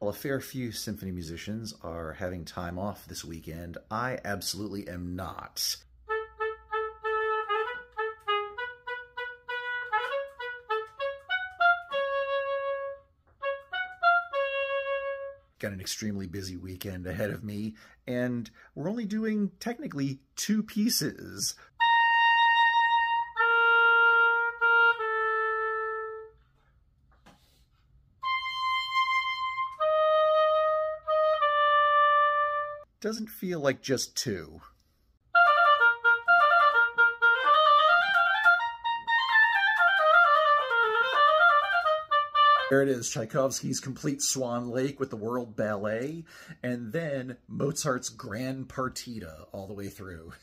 While a fair few symphony musicians are having time off this weekend, I absolutely am not. Got an extremely busy weekend ahead of me, and we're only doing technically two pieces. Doesn't feel like just two. There it is, Tchaikovsky's Complete Swan Lake with the World Ballet, and then Mozart's Grand Partita all the way through.